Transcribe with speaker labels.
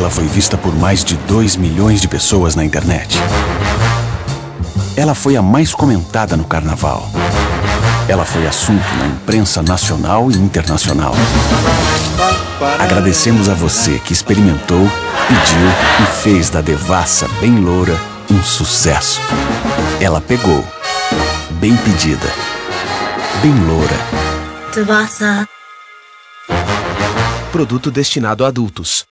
Speaker 1: Ela foi vista por mais de 2 milhões de pessoas na internet. Ela foi a mais comentada no carnaval. Ela foi assunto na imprensa nacional e internacional. Agradecemos a você que experimentou, pediu e fez da devassa bem loura um sucesso. Ela pegou. Bem pedida. Bem loura.
Speaker 2: Devassa.
Speaker 3: Produto destinado a adultos.